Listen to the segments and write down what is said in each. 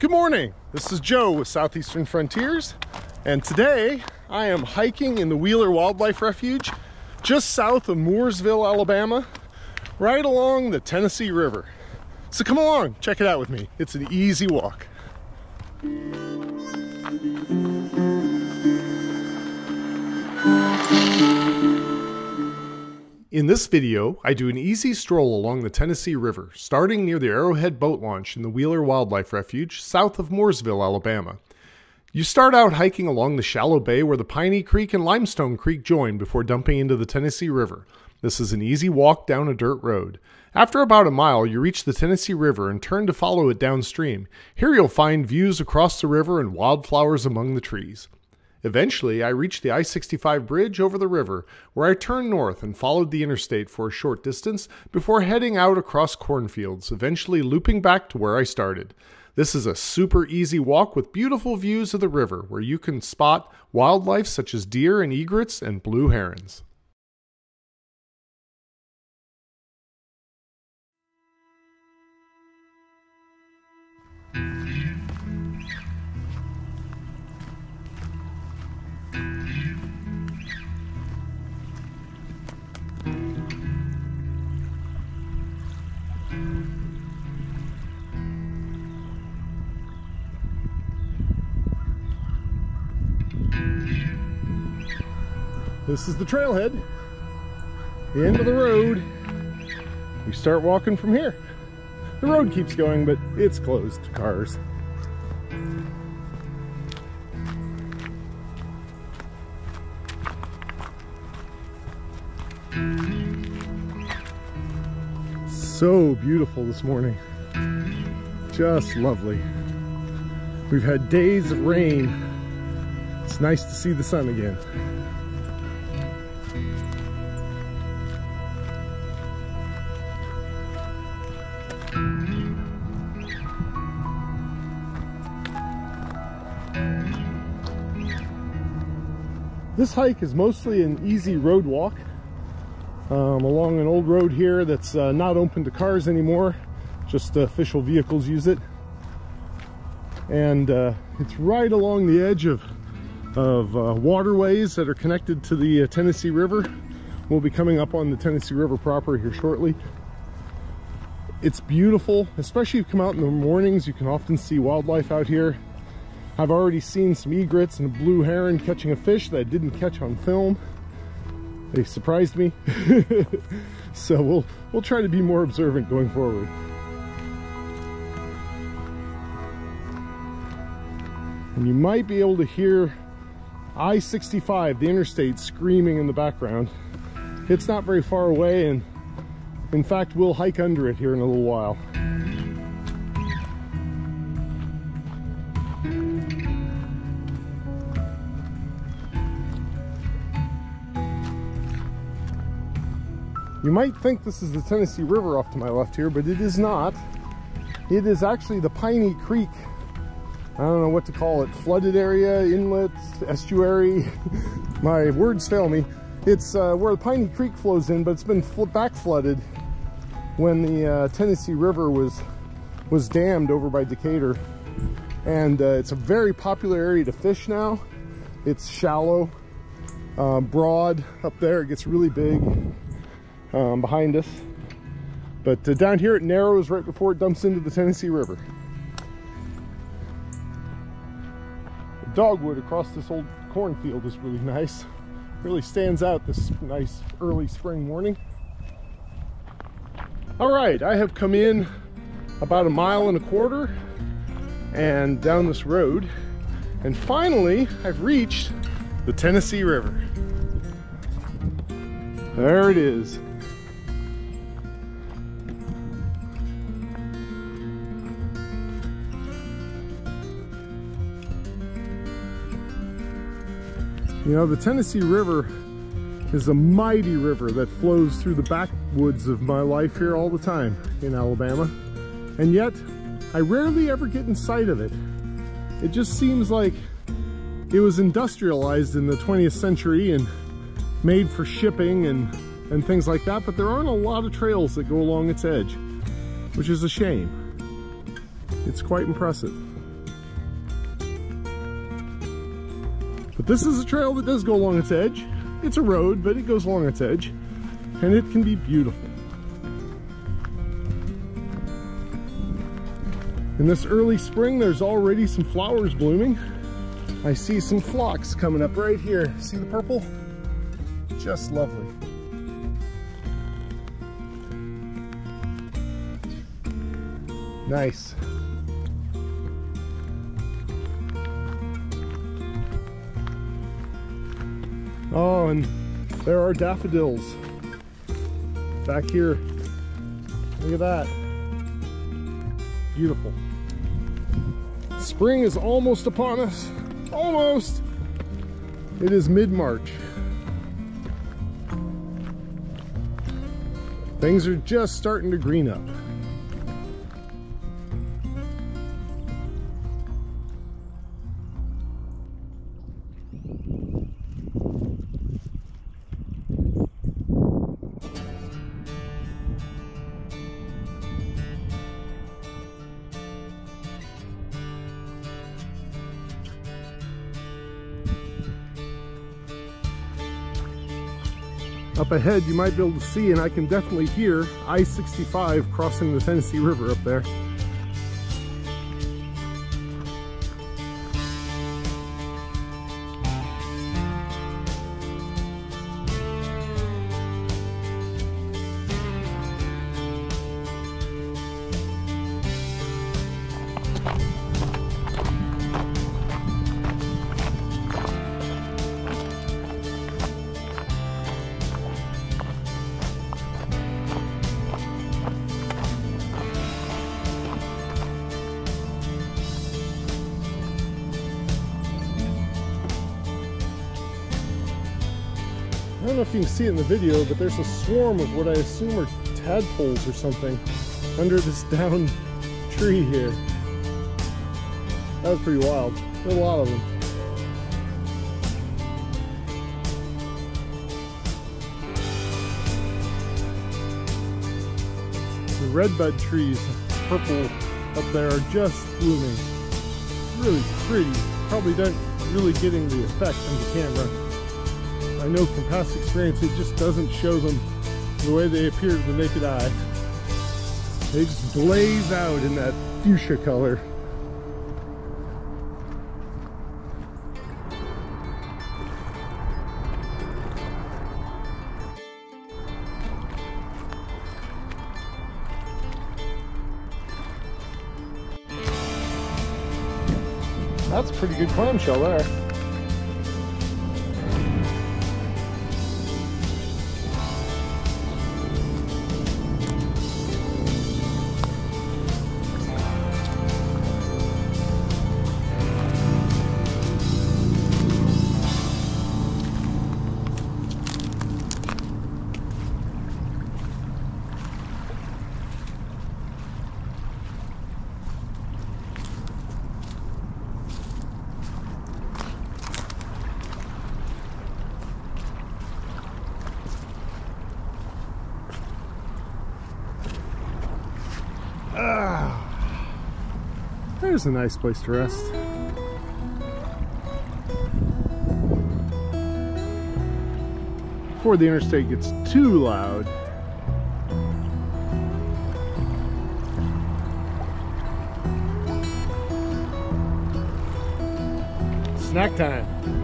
Good morning. This is Joe with Southeastern Frontiers, and today I am hiking in the Wheeler Wildlife Refuge just south of Mooresville, Alabama, right along the Tennessee River. So come along, check it out with me. It's an easy walk. In this video, I do an easy stroll along the Tennessee River, starting near the Arrowhead Boat Launch in the Wheeler Wildlife Refuge, south of Mooresville, Alabama. You start out hiking along the shallow bay where the Piney Creek and Limestone Creek join before dumping into the Tennessee River. This is an easy walk down a dirt road. After about a mile, you reach the Tennessee River and turn to follow it downstream. Here you'll find views across the river and wildflowers among the trees. Eventually, I reached the I 65 bridge over the river, where I turned north and followed the interstate for a short distance before heading out across cornfields, eventually looping back to where I started. This is a super easy walk with beautiful views of the river where you can spot wildlife such as deer and egrets and blue herons. This is the trailhead, the end of the road. We start walking from here. The road keeps going, but it's closed to cars. So beautiful this morning. Just lovely. We've had days of rain. It's nice to see the sun again. This hike is mostly an easy road walk um, along an old road here that's uh, not open to cars anymore. Just uh, official vehicles use it. And uh, it's right along the edge of, of uh, waterways that are connected to the uh, Tennessee River. We'll be coming up on the Tennessee River proper here shortly. It's beautiful, especially if you come out in the mornings, you can often see wildlife out here. I've already seen some egrets and a blue heron catching a fish that I didn't catch on film. They surprised me. so we'll we'll try to be more observant going forward. And you might be able to hear I-65, the interstate, screaming in the background. It's not very far away and in fact we'll hike under it here in a little while. You might think this is the Tennessee River off to my left here, but it is not. It is actually the Piney Creek. I don't know what to call it. Flooded area, inlet, estuary. my words fail me. It's uh, where the Piney Creek flows in, but it's been back flooded when the uh, Tennessee River was was dammed over by Decatur. And uh, it's a very popular area to fish now. It's shallow, uh, broad up there. It gets really big um, behind us. But uh, down here it narrows right before it dumps into the Tennessee River. The dogwood across this old cornfield is really nice. Really stands out this nice early spring morning. All right, I have come in about a mile and a quarter and down this road. And finally, I've reached the Tennessee River. There it is. You know, the Tennessee River is a mighty river that flows through the backwoods of my life here all the time in Alabama. And yet, I rarely ever get in sight of it. It just seems like it was industrialized in the 20th century and made for shipping and, and things like that, but there aren't a lot of trails that go along its edge, which is a shame. It's quite impressive. This is a trail that does go along its edge. It's a road, but it goes along its edge. And it can be beautiful. In this early spring, there's already some flowers blooming. I see some phlox coming up right here. See the purple? Just lovely. Nice. Oh, and there are daffodils back here. Look at that. Beautiful. Spring is almost upon us. Almost. It is mid-March. Things are just starting to green up. Up ahead you might be able to see and I can definitely hear I-65 crossing the Tennessee River up there. Don't know if you can see it in the video, but there's a swarm of what I assume are tadpoles or something under this down tree here. That was pretty wild. There's a lot of them. The redbud trees, purple up there, are just blooming. Really pretty. Probably don't really getting the effect on the camera. I know from past experience it just doesn't show them the way they appear to the naked eye. They just blaze out in that fuchsia color. That's a pretty good clamshell there. There's a nice place to rest. Before the interstate gets too loud. Snack time.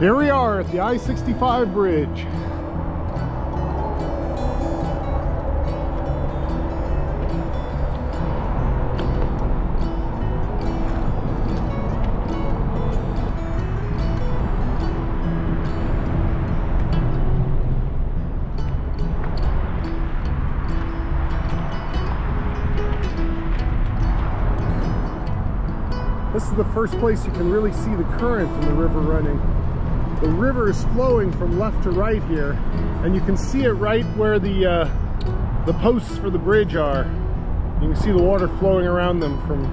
Here we are at the I-65 bridge. This is the first place you can really see the current from the river running. The river is flowing from left to right here, and you can see it right where the uh, the posts for the bridge are. You can see the water flowing around them from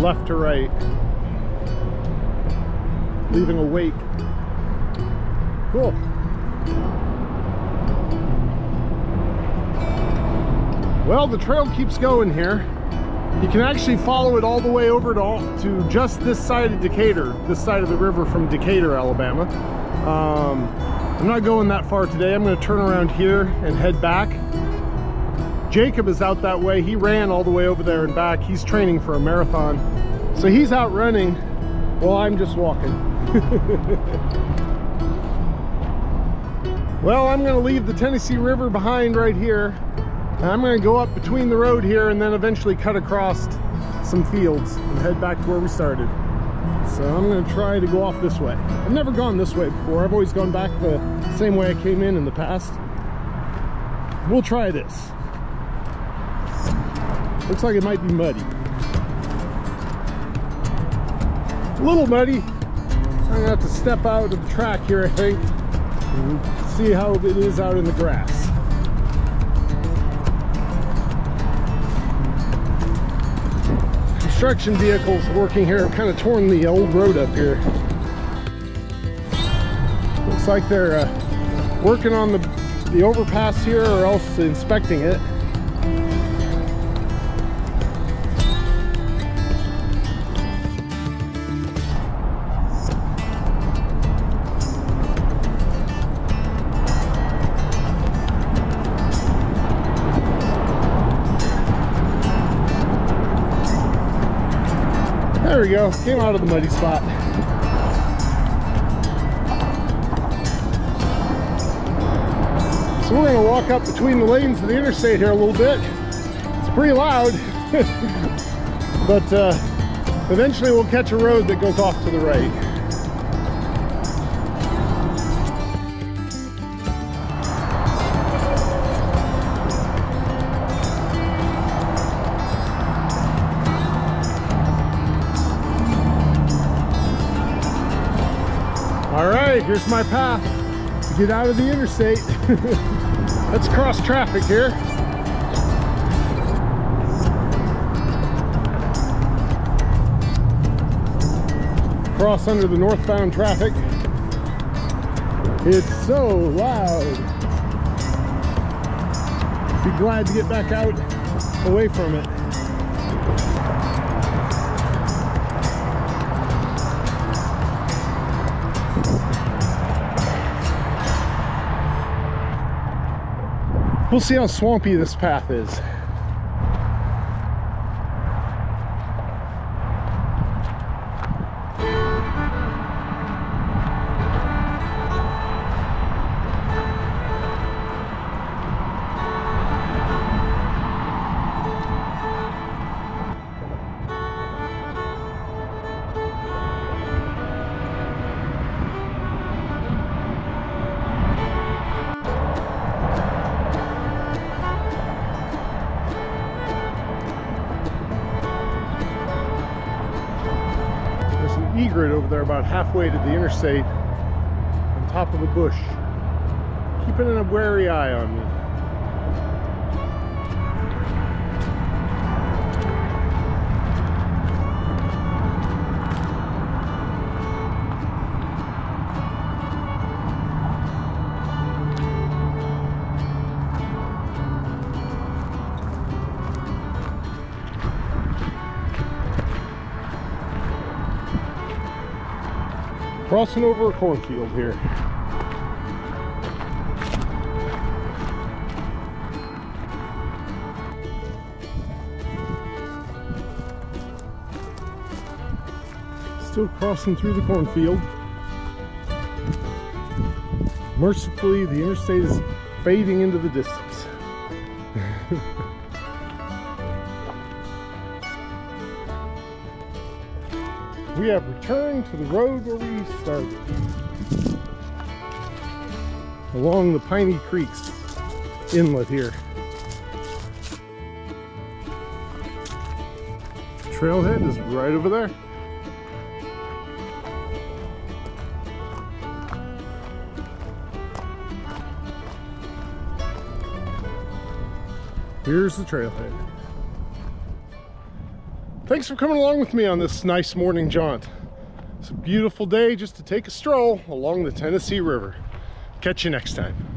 left to right, leaving a wake. Cool. Well, the trail keeps going here. You can actually follow it all the way over to, to just this side of Decatur, this side of the river from Decatur, Alabama. Um, I'm not going that far today. I'm going to turn around here and head back. Jacob is out that way. He ran all the way over there and back. He's training for a marathon. So he's out running while I'm just walking. well, I'm going to leave the Tennessee River behind right here I'm going to go up between the road here and then eventually cut across some fields and head back to where we started. So I'm to try to go off this way. I've never gone this way before. I've always gone back the same way I came in in the past. We'll try this. Looks like it might be muddy. A little muddy. I'm to have to step out of the track here, I think, and see how it is out in the grass. Construction vehicles working here kind of torn the old road up here. Looks like they're uh, working on the, the overpass here or else inspecting it. There we go. Came out of the muddy spot. So we're going to walk up between the lanes of the interstate here a little bit. It's pretty loud. but uh, eventually we'll catch a road that goes off to the right. Here's my path to get out of the interstate. Let's cross traffic here. Cross under the northbound traffic. It's so loud. Be glad to get back out away from it. We'll see how swampy this path is. Over there about halfway to the interstate on top of a bush. Keeping a wary eye on me. Crossing over a cornfield here. Still crossing through the cornfield. Mercifully, the interstate is fading into the distance. We have returned to the road where we started. Along the Piney Creeks inlet here. Trailhead is right over there. Here's the trailhead. Thanks for coming along with me on this nice morning jaunt. It's a beautiful day just to take a stroll along the Tennessee River. Catch you next time.